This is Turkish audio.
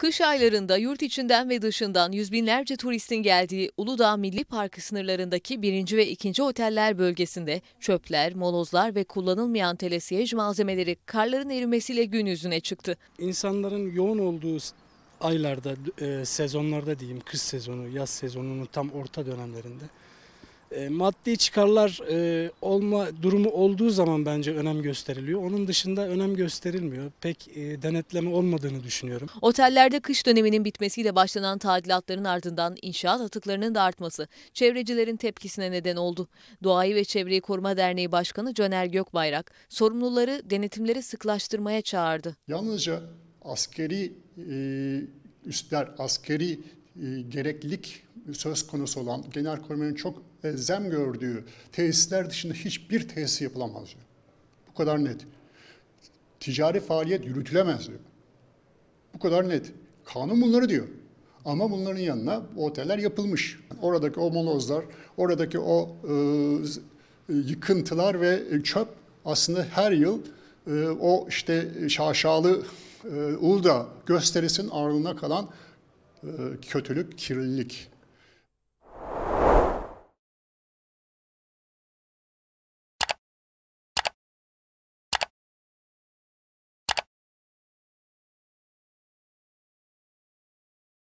Kış aylarında yurt içinden ve dışından yüz binlerce turistin geldiği Uludağ Milli Parkı sınırlarındaki birinci ve ikinci oteller bölgesinde çöpler, molozlar ve kullanılmayan telesiyej malzemeleri karların erimesiyle gün yüzüne çıktı. İnsanların yoğun olduğu aylarda, e, sezonlarda diyeyim, kış sezonu, yaz sezonunun tam orta dönemlerinde e, maddi çıkarlar e, olma durumu olduğu zaman bence önem gösteriliyor. Onun dışında önem gösterilmiyor. Pek e, denetleme olmadığını düşünüyorum. Otellerde kış döneminin bitmesiyle başlanan tadilatların ardından inşaat atıklarının da artması çevrecilerin tepkisine neden oldu. Doğayı ve Çevreyi Koruma Derneği Başkanı Caner Gökbayrak sorumluları denetimleri sıklaştırmaya çağırdı. Yalnızca askeri e, üstler, askeri e, gereklilik söz konusu olan Genelkurmay'ın çok elzem gördüğü tesisler dışında hiçbir tesis yapılamaz diyor. Bu kadar net. Ticari faaliyet yürütülemez diyor. Bu kadar net. Kanun bunları diyor. Ama bunların yanına oteller yapılmış. Oradaki o molozlar, oradaki o e, yıkıntılar ve çöp aslında her yıl e, o işte şaşalı e, Uludağ gösterisinin ardına kalan e, kötülük, kirlilik.